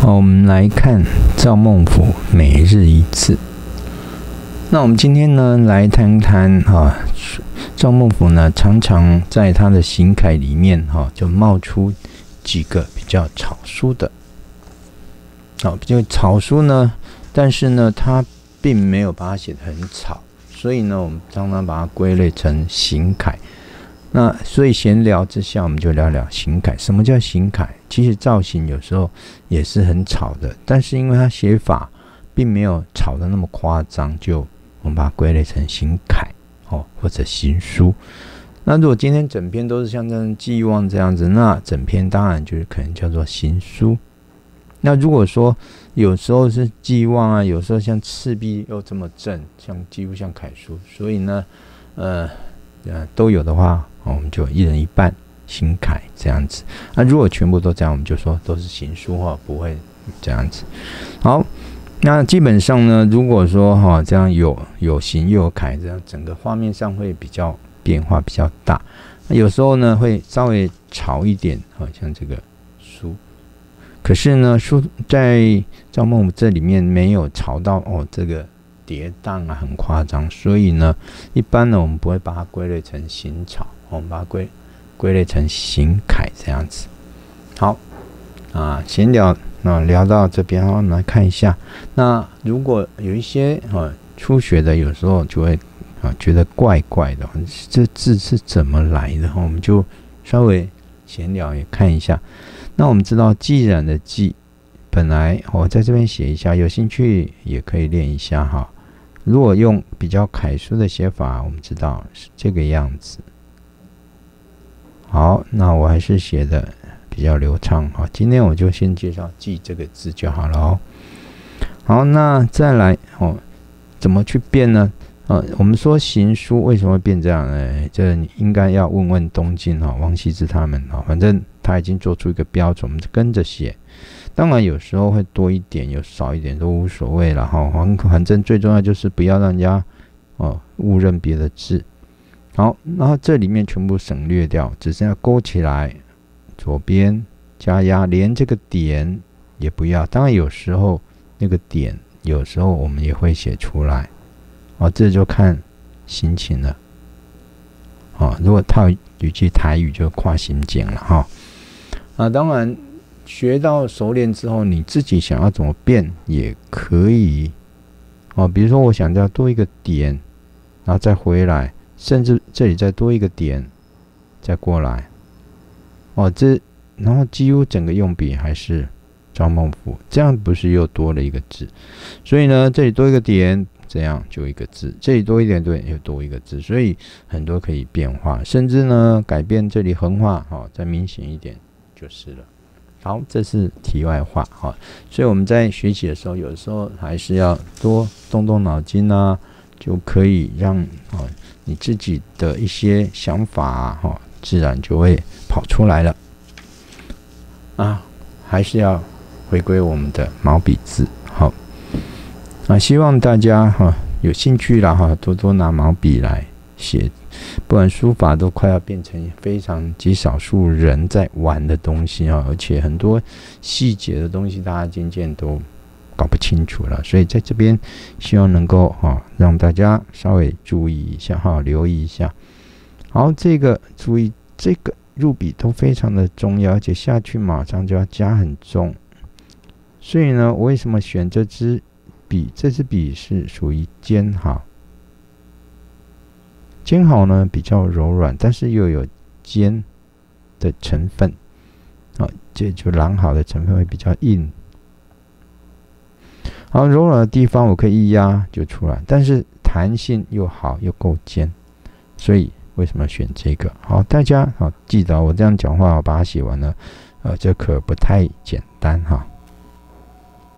好，我们来看赵孟俯每日一字。那我们今天呢，来谈谈哈，赵孟俯呢，常常在他的行楷里面哈，就冒出几个比较草书的。好，比较草书呢，但是呢，他并没有把它写得很草，所以呢，我们常常把它归类成行楷。那所以闲聊之下，我们就聊聊行楷。什么叫行楷？其实造型有时候也是很草的，但是因为它写法并没有草的那么夸张，就我们把它归类成行楷哦，或者行书。那如果今天整篇都是像这样寄望这样子，那整篇当然就是可能叫做行书。那如果说有时候是寄望啊，有时候像赤壁又这么正，像几乎像楷书，所以呢，呃，呃，都有的话。我们就一人一半行楷这样子。那如果全部都这样，我们就说都是行书哈，不会这样子。好，那基本上呢，如果说哈这样有有行又有楷，这样整个画面上会比较变化比较大。有时候呢会稍微潮一点，好像这个书。可是呢，书在赵孟頫这里面没有潮到哦，这个跌宕啊很夸张。所以呢，一般呢我们不会把它归类成行草。我们把它归归类成行楷这样子。好啊，闲聊那聊到这边，我们来看一下。那如果有一些啊初学的，有时候就会啊觉得怪怪的，这字是怎么来的？我们就稍微闲聊也看一下。那我们知道“既然”的“既”，本来我在这边写一下，有兴趣也可以练一下哈。如果用比较楷书的写法，我们知道是这个样子。好，那我还是写的比较流畅。好，今天我就先介绍“记”这个字就好了哦。好，那再来哦，怎么去变呢？呃，我们说行书为什么会变这样呢？这你应该要问问东晋哈，王羲之他们哈。反正他已经做出一个标准，我们就跟着写。当然有时候会多一点，有少一点都无所谓了哈。反反正最重要就是不要让人家哦误认别的字。好，然后这里面全部省略掉，只剩下勾起来，左边加压，连这个点也不要。当然有时候那个点，有时候我们也会写出来，哦，这就看心情了。哦，如果套语句台语就跨心境了哈。啊，当然学到熟练之后，你自己想要怎么变也可以。哦，比如说我想要多一个点，然后再回来。甚至这里再多一个点，再过来，哦，这然后几乎整个用笔还是张孟福，这样不是又多了一个字？所以呢，这里多一个点，这样就一个字；这里多一点，对，又多一个字。所以很多可以变化，甚至呢改变这里横画，哦，再明显一点就是了。好，这是题外话，哈。所以我们在学习的时候，有时候还是要多动动脑筋啊，就可以让啊。你自己的一些想法哈，自然就会跑出来了。啊，还是要回归我们的毛笔字，好。啊，希望大家哈有兴趣了哈，多多拿毛笔来写，不然书法都快要变成非常极少数人在玩的东西啊，而且很多细节的东西，大家渐渐都。搞不清楚了，所以在这边希望能够哈让大家稍微注意一下哈，留意一下。好，这个注意这个入笔都非常的重要，而且下去马上就要加很重。所以呢，我为什么选这支笔？这支笔是属于尖好，尖好呢比较柔软，但是又有尖的成分啊，这就狼好的成分会比较硬。好，柔软的地方我可以一压就出来，但是弹性又好又够尖，所以为什么选这个？好，大家好记得我这样讲话，我把它写完了，呃，这可不太简单哈。